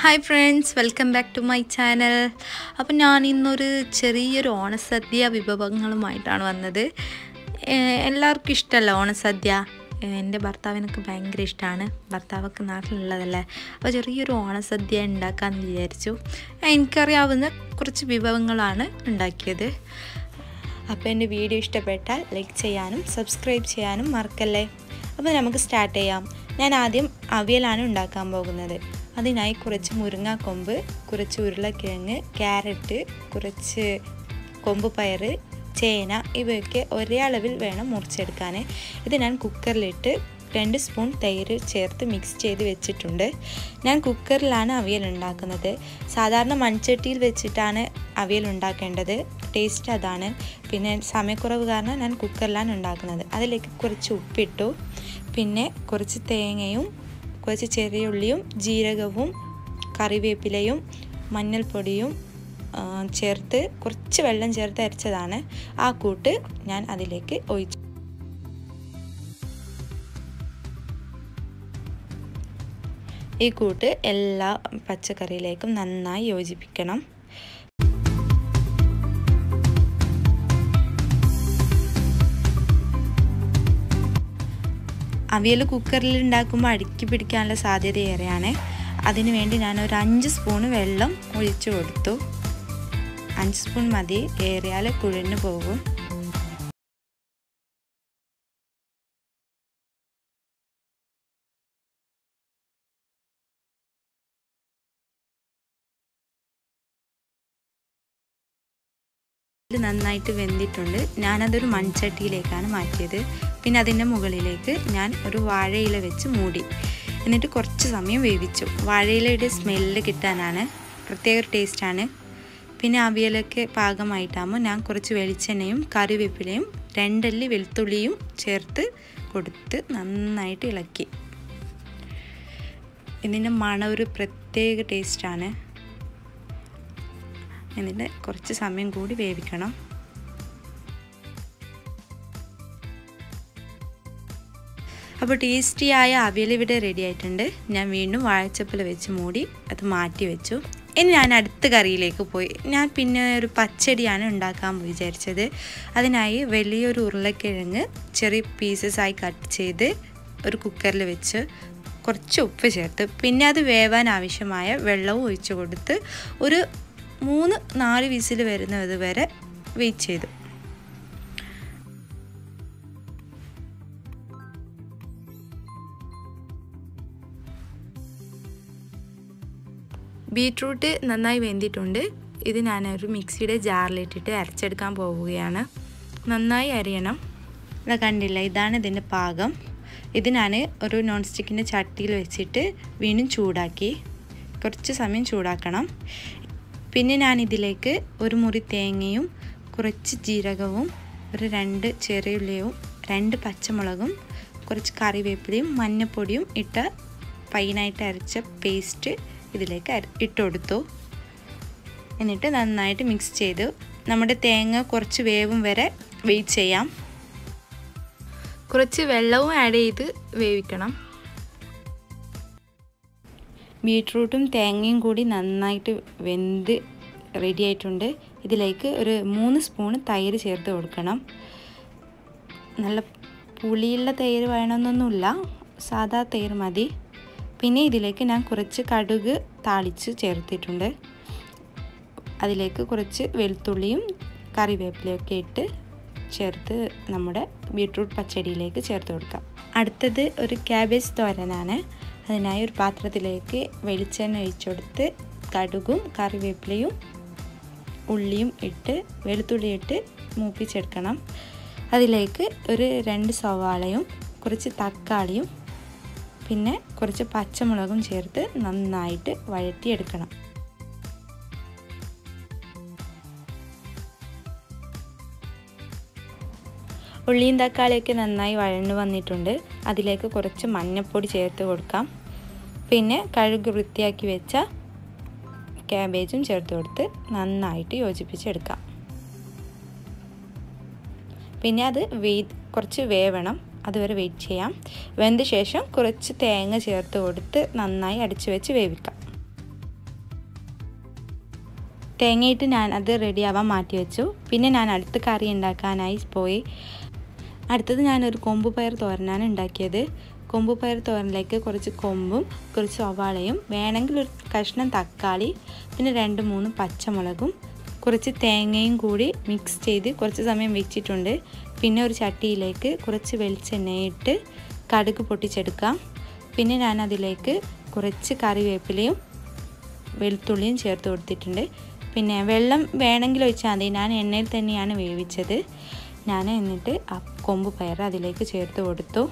Hi friends welcome back to my channel അപ്പം ഞാൻ ഇന്നൊരു ചെറിയൊരു ഓണസദ്യ വിഭവങ്ങളുമായിട്ടാണ് വന്നത്. എല്ലാവർക്കും ഇഷ്ടമല്ല ഓണസദ്യ? എന്റെ ഭർത്താവിനൊക്കെ ഭയങ്കര ഇഷ്ടമാണ് ഭർത്താവൊക്കെ നാട്ടിലുള്ളതല്ലേ. അപ്പോൾ ചെറിയൊരു ഓണസദ്യ ഉണ്ടാക്കാമെന്ന് വിചാരിച്ചു. എനിക്കറിയാവുന്ന കുറച്ച് വിഭവങ്ങളാണ് ഉണ്ടാക്കിയത്. അപ്പോൾ എന്റെ വീഡിയോ ഇഷ്ടപ്പെട്ടാൽ ലൈക്ക് ചെയ്യാനും സബ്സ്ക്രൈബ് ചെയ്യാനും മറക്കല്ലേ. അപ്പോൾ നമുക്ക് സ്റ്റാർട്ട് ചെയ്യാം. ഞാൻ ആദ്യം അവിയലാണ് ഉണ്ടാക്കാൻ പോകുന്നത്. അതിനായി കുറച്ച് മുരിങ്ങാക്കൊമ്പ് കുറച്ച് ഉരുളക്കിഴങ്ങ് ക്യാരറ്റ് കുറച്ച് കൊമ്പ് പയർ ചേന ഇവയൊക്കെ ഒരേ അളവിൽ വേണം മുറിച്ചെടുക്കാൻ ഇത് ഞാൻ കുക്കറിലിട്ട് രണ്ട് സ്പൂൺ തൈര് ചേർത്ത് മിക്സ് ചെയ്ത് വെച്ചിട്ടുണ്ട്. ഞാൻ കുക്കറിലാണ് അവിയൽ ഉണ്ടാക്കുന്നത്. സാധാരണ മൺചട്ടിയിൽ വെച്ചിട്ടാണ് അവിയൽ ഉണ്ടാക്കേണ്ടത്. ടേസ്റ്റ് അതാണ്. പിന്നെ സമയക്കുറവ് കാരണം ഞാൻ കുക്കറിലാണ് ഉണ്ടാക്കുന്നത്. അതിലേക്ക് കുറച്ച് ഉപ്പിട്ടു. പിന്നെ കുറച്ച് തേങ്ങയും കുറച്ച് ചെറിയ ഉള്ളിയും ജീരകവും കറിവേപ്പിലയും മഞ്ഞൾപ്പൊടിയും ചേർത്ത് കുറച്ച് വെള്ളം ചേർത്ത് അരച്ചതാണ്. ആ കൂട്ട് ഞാൻ അതിലേക്ക് ഒഴിച്ചു. ഈ കൂട്ട് എല്ലാ പച്ചക്കറിയിലേക്കും നന്നായി യോജിപ്പിക്കണം. അവിയൽ കുക്കറിൽ ഉണ്ടാക്കുമ്പോൾ അടുക്കി പിടിക്കാനുള്ള സാധ്യത ഏറെയാണ്. അതിനു വേണ്ടി ഞാൻ ഒരു അഞ്ച് സ്പൂൺ വെള്ളം ഒഴിച്ചു കൊടുത്തു. അഞ്ച് സ്പൂൺ മതി ഏറിയാൽ കുഴഞ്ഞു പോകും. നന്നായിട്ട് വെന്തിട്ടുണ്ട്. ഞാനതൊരു മൺചട്ടിയിലേക്കാണ് മാറ്റിയത്. പിന്നെ അതിന്റെ മുകളിലേക്ക് ഞാൻ ഒരു വാഴയില വെച്ച് മൂടി. എന്നിട്ട് കുറച്ച് സമയം വേവിച്ചു. വാഴയിലയുടെ സ്മെല്ല് കിട്ടാനാണ്. പ്രത്യേക ടേസ്റ്റാണ് പിന്നെ അവിയലൊക്കെ പാകമായിട്ടാകുമ്പോൾ ഞാൻ കുറച്ച് വെളിച്ചെണ്ണയും കറിവേപ്പിലയും രണ്ടല്ലി വെളുത്തുള്ളിയും ചേർത്ത് കൊടുത്ത് നന്നായിട്ട് ഇളക്കി. ഇതിന്റെ മണം ഒരു പ്രത്യേക ടേസ്റ്റാണ് എന്നിട്ട് കുറച്ച് സമയം കൂടി വേവിക്കണം. അപ്പോൾ ടേസ്റ്റി ആയ അവിയൽ ഇവിടെ റെഡി ആയിട്ടുണ്ട്. ഞാൻ വീണ്ടും വാഴച്ചപ്പിൽ വെച്ച് മൂടി അത് മാറ്റി വെച്ചു. ഇനി ഞാൻ അടുത്ത കറിയിലേക്ക് പോയി. ഞാൻ പിന്നെ ഒരു പച്ചടിയാണ് ഉണ്ടാക്കാൻ വിചാരിച്ചത്. അതിനായി വലിയൊരു ഉരുളക്കിഴങ്ങ് ചെറിയ പീസസായി കട്ട് ചെയ്ത് ഒരു കുക്കറിൽ വെച്ച് കുറച്ച് ഉപ്പ് ചേർത്ത് പിന്നെ അത് വേവാൻ ആവശ്യമായ വെള്ളവും ഒഴിച്ചു കൊടുത്ത് ഒരു മൂന്ന് നാല് വിസിൽ വരുന്നത് വരെ വെയിറ്റ് ചെയ്തു. ബീട്രൂട്ട് നന്നായി വെന്തിട്ടുണ്ട്. ഇത് ഞാനൊരു മിക്സിയുടെ ജാറിലിട്ടിട്ട് അരച്ചെടുക്കാൻ പോവുകയാണ്. നന്നായി അരിയണം. അത് കണ്ടില്ല ഇതാണ് ഇതിന്റെ പാകം. ഇത് ഞാൻ ഒരു നോൺ സ്റ്റിക്കിന്റെ ചട്ടിയിൽ വെച്ചിട്ട് വീണ്ടും ചൂടാക്കി കുറച്ച് സമയം ചൂടാക്കണം. പിന്നെ ഞാൻ ഇതിലേക്ക് ഒരു മുറി തേങ്ങയും കുറച്ച് ജീരകവും ഒരു രണ്ട് ചെറിയുള്ളിയും രണ്ട് പച്ചമുളകും കുറച്ച് കറിവേപ്പിലയും മഞ്ഞപ്പൊടിയും ഇട്ട ഫൈനായിട്ട് അരച്ച പേസ്റ്റ് ഇതിലേക്ക് ഇട്ട് കൊടുത്തു. എന്നിട്ട് നന്നായിട്ട് മിക്സ് ചെയ്തു. നമ്മുടെ തേങ്ങ കുറച്ച് വേവും വരെ വെയിറ്റ് ചെയ്യാം. കുറച്ച് വെള്ളവും ആഡ് ചെയ്ത് വേവിക്കണം. ബീട്രൂട്ടും തേങ്ങയും കൂടി നന്നായിട്ട് വെന്ത് റെഡി ആയിട്ടുണ്ട്. ഇതിലേക്ക് ഒരു മൂന്ന് സ്പൂൺ തൈര് ചേർത്ത് കൊടുക്കണം. നല്ല പുളിയുള്ള തൈര് വേണമെന്നൊന്നുമില്ല. സാധാ തൈര് മതി. പിന്നെ ഇതിലേക്ക് ഞാൻ കുറച്ച് കടുക് താളിച്ച് ചേർത്തിട്ടുണ്ട്. അതിലേക്ക് കുറച്ച് വെളുത്തുള്ളിയും കറിവേപ്പിലയൊക്കെ ഇട്ട് ചേർത്ത് നമ്മുടെ ബീട്രൂട്ട് പച്ചടിയിലേക്ക് ചേർത്ത് കൊടുക്കാം. അടുത്തത് ഒരു ക്യാബേജ് തോരനാണ്. അതിനായി ഒരു പാത്രത്തിലേക്ക് വെളിച്ചെണ്ണ ഒഴിച്ചെടുത്ത് കടുകും കറിവേപ്പിലയും ഉള്ളിയും ഇട്ട് വെളുത്തുള്ളി ഇട്ട് മൂപ്പിച്ചെടുക്കണം. അതിലേക്ക് ഒരു രണ്ട് സവാളയും കുറച്ച് തക്കാളിയും പിന്നെ കുറച്ച് പച്ചമുളകും ചേർത്ത് നന്നായിട്ട് വഴറ്റിയെടുക്കണം. ഉള്ളിയും തക്കാളിയൊക്കെ നന്നായി വഴന്നു വന്നിട്ടുണ്ട്. അതിലേക്ക് കുറച്ച് മഞ്ഞൾപ്പൊടി ചേർത്ത് കൊടുക്കാം. പിന്നെ കഴുകി വൃത്തിയാക്കി വെച്ച ക്യാബേജും ചേർത്ത് കൊടുത്ത് നന്നായിട്ട് യോജിപ്പിച്ചെടുക്കാം. പിന്നെ അത് വെയിറ്റ് കുറച്ച് വേവണം. അതുവരെ വെയിറ്റ് ചെയ്യാം. വെന്ത ശേഷം കുറച്ച് തേങ്ങ ചേർത്ത് കൊടുത്ത് നന്നായി അടിച്ചു വെച്ച് വേവിക്കാം. തേങ്ങയിട്ട് ഞാൻ അത് റെഡിയാവാൻ മാറ്റി വെച്ചു. പിന്നെ ഞാൻ അടുത്ത കറി ഉണ്ടാക്കാനായി പോയി. അടുത്തത് ഞാനൊരു കൊമ്പ് പയർ തോരനാണ് ഉണ്ടാക്കിയത്. കൊമ്പ് പയർ തോരനിലേക്ക് കുറച്ച് കൊമ്പും കുറച്ച് സവാളയും വേണമെങ്കിൽ ഒരു കഷ്ണം തക്കാളി പിന്നെ രണ്ട് മൂന്ന് പച്ചമുളകും കുറച്ച് തേങ്ങയും കൂടി മിക്സ് ചെയ്ത് കുറച്ച് സമയം വെച്ചിട്ടുണ്ട്. പിന്നെ ഒരു ചട്ടിയിലേക്ക് കുറച്ച് വെളിച്ചെണ്ണയിട്ട് കടുക് പൊട്ടിച്ചെടുക്കാം. പിന്നെ ഞാൻ അതിലേക്ക് കുറച്ച് കറിവേപ്പിലയും വെളുത്തുള്ളിയും ചേർത്ത് കൊടുത്തിട്ടുണ്ട്. പിന്നെ വെള്ളം വേണമെങ്കിൽ ഒഴിച്ചാൽ മതി. ഞാൻ എണ്ണയിൽ തന്നെയാണ് വേവിച്ചത്. ഞാൻ എന്നിട്ട് ആ കൊമ്പ് പയർ അതിലേക്ക് ചേർത്ത് കൊടുത്തു.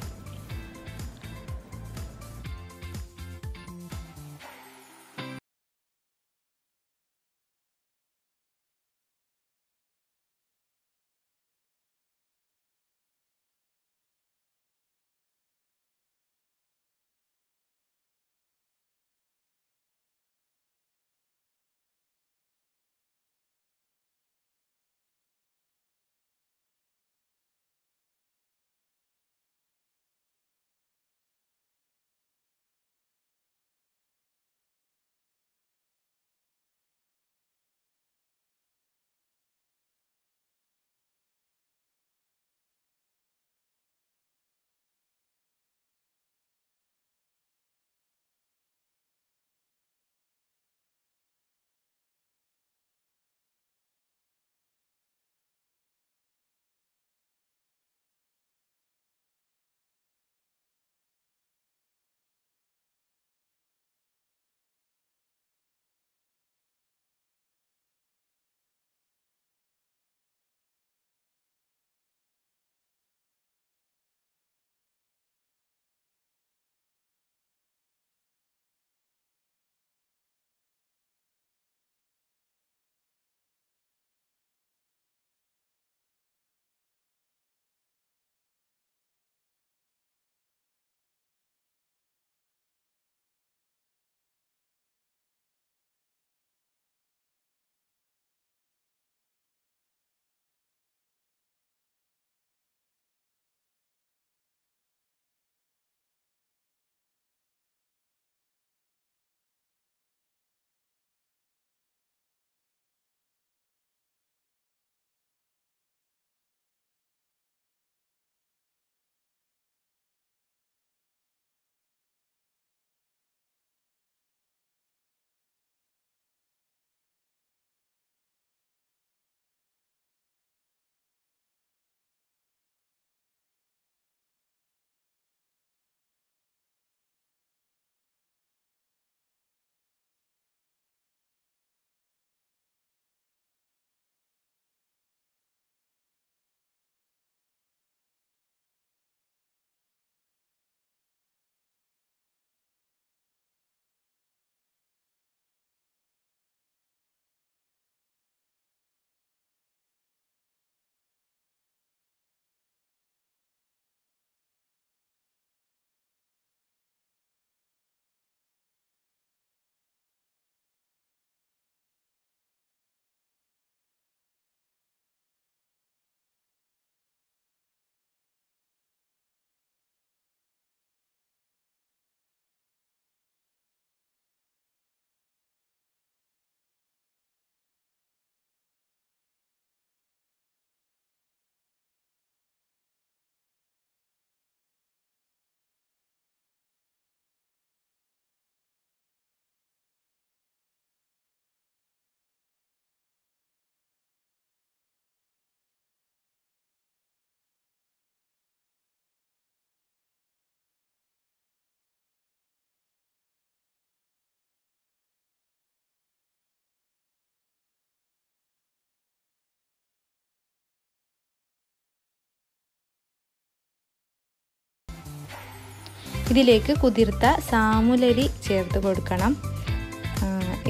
ഇതിലേക്ക് കുതിർത്ത സാമുലരി ചേർത്ത് കൊടുക്കണം.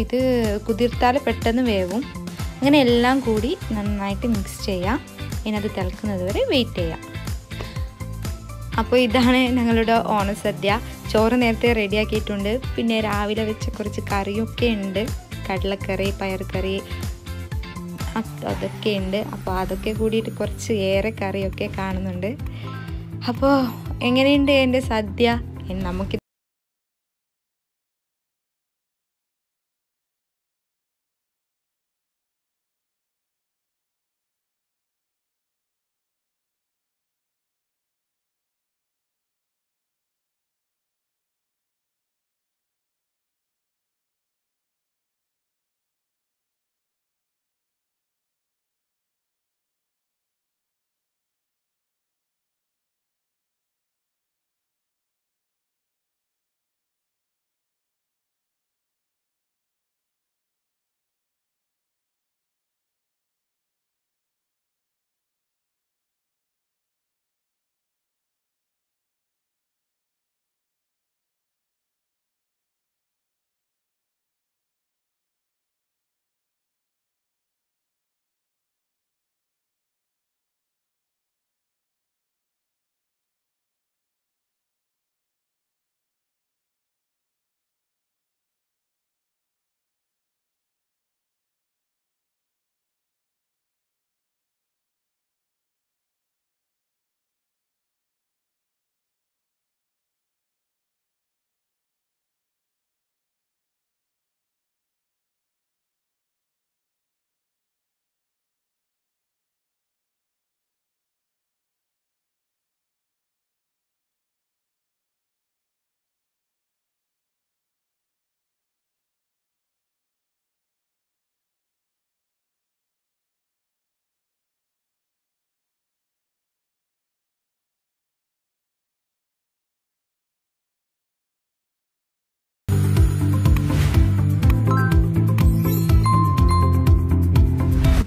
ഇത് കുതിർത്താൽ പെട്ടെന്ന് വേവും. അങ്ങനെ എല്ലാം കൂടി നന്നായിട്ട് മിക്സ് ചെയ്യാം. ഇനി അത് തിളക്കുന്നത് വരെ വെയിറ്റ് ചെയ്യാം. അപ്പോൾ ഇതാണ് ഞങ്ങളുടെ ഓണസദ്യ. ചോറ് നേരത്തെ റെഡിയാക്കിയിട്ടുണ്ട് പിന്നെ രാവിലെ വെച്ച കുറച്ച് കറിയൊക്കെ ഉണ്ട്. കടലക്കറി പയർക്കറി അതൊക്കെ ഉണ്ട്. അപ്പോൾ അതൊക്കെ കൂടിയിട്ട് കുറച്ച് ഏറെ കറിയൊക്കെ കാണുന്നുണ്ട്. അപ്പോൾ എങ്ങനെയുണ്ട് എന്റെ സദ്യ? നമുക്ക്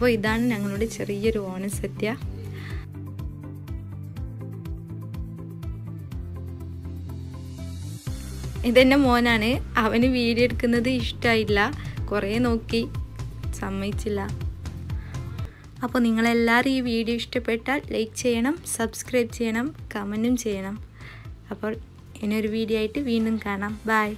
അപ്പോൾ ഇതാണ് ഞങ്ങളുടെ ചെറിയൊരു ഓണസദ്യ ഇതെന്റെ മോനാണ്. അവന് വീഡിയോ എടുക്കുന്നത് ഇഷ്ടമായില്ല കുറേ നോക്കി. സമ്മതിച്ചില്ല. അപ്പോൾ നിങ്ങളെല്ലാവരും ഈ വീഡിയോ ഇഷ്ടപ്പെട്ടാൽ ലൈക്ക് ചെയ്യണം സബ്സ്ക്രൈബ് ചെയ്യണം കമന്റും ചെയ്യണം. അപ്പോൾ ഇനിയൊരു വീഡിയോ ആയിട്ട് വീണ്ടും കാണാം. ബായ്